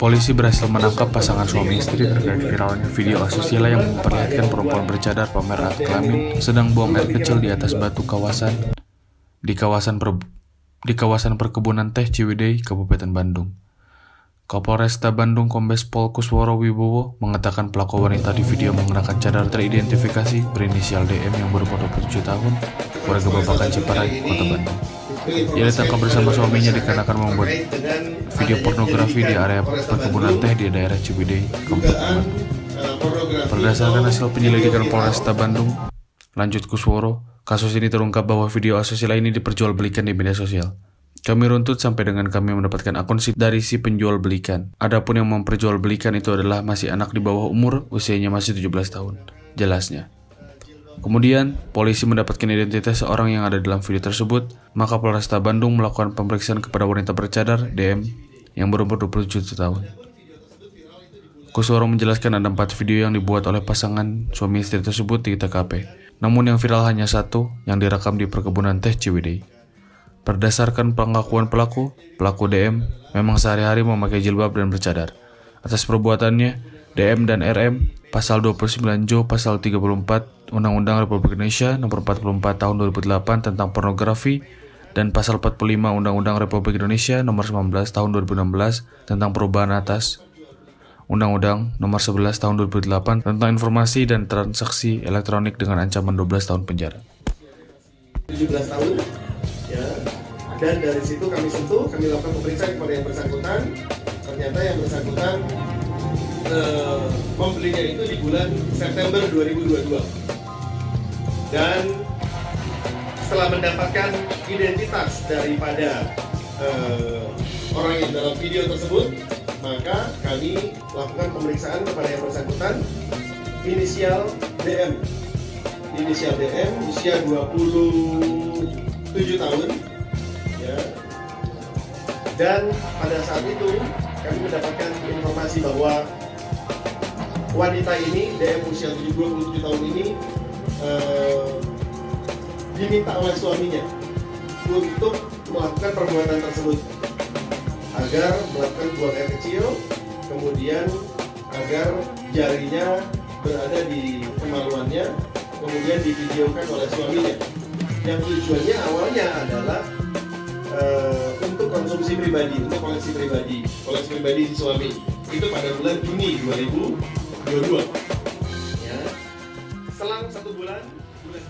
Polisi berhasil menangkap pasangan suami istri terkait viralnya video asusila yang memperlihatkan perempuan bercadar pamer alat kelamin sedang buang air kecil di atas batu kawasan di kawasan per, di kawasan perkebunan teh Ciwidey, Kabupaten Bandung. Kapolresta Bandung Kombes Pol Kusworo Wibowo mengatakan pelaku wanita di video menggunakan cadar teridentifikasi berinisial DM yang berumur 27 tahun, warga Babakan Ciparai, Kota Bandung. Ia ditangkap bersama suaminya dikarenakan membuat video pornografi di area perkebunan teh di daerah Ciwidey, Kabupaten. Berdasarkan hasil penyelidikan Polresta Bandung, lanjut Kusworo, kasus ini terungkap bahwa video asusila ini diperjualbelikan di media sosial. Kami runtut sampai dengan kami mendapatkan akun dari si penjual belikan. Adapun yang memperjualbelikan itu adalah masih anak di bawah umur, usianya masih 17 tahun. Jelasnya. Kemudian, polisi mendapatkan identitas seorang yang ada dalam video tersebut, maka Polresta Bandung melakukan pemeriksaan kepada wanita bercadar, DM, yang berumur 27 tahun. Kusworo menjelaskan ada empat video yang dibuat oleh pasangan suami istri tersebut di TKP. Namun yang viral hanya satu yang direkam di perkebunan teh Ciwidey. Berdasarkan pengakuan pelaku, pelaku DM memang sehari-hari memakai jilbab dan bercadar. Atas perbuatannya, DM dan RM pasal 29 Jo pasal 34 Undang-Undang Republik Indonesia nomor 44 tahun 2008 tentang pornografi dan pasal 45 Undang-Undang Republik Indonesia nomor 19 tahun 2016 tentang perubahan atas. Undang-Undang nomor 11 tahun 2008 tentang informasi dan transaksi elektronik dengan ancaman 12 tahun penjara. 17 tahun ya. Dan dari situ kami sentuh kami lakukan pemeriksaan kepada yang bersangkutan. Ternyata yang bersangkutan eh, membelinya itu di bulan September 2022 dan setelah mendapatkan identitas daripada eh, orang yang dalam video tersebut maka kami lakukan pemeriksaan kepada yang bersangkutan. Inisial DM inisial DM usia 27 tahun ya. Dan pada saat itu kami mendapatkan informasi bahwa wanita ini DM usia 27 tahun ini eh, diminta oleh suaminya untuk melakukan perbuatan tersebut. Agar melakukan buang air kecil kemudian agar jarinya berada di kemaluannya kemudian divideokan oleh suaminya. Yang tujuannya awalnya adalah uh, untuk konsumsi pribadi untuk koleksi pribadi koleksi pribadi si suami. Itu pada bulan Juni 2022 ya. Selang satu bulan bulan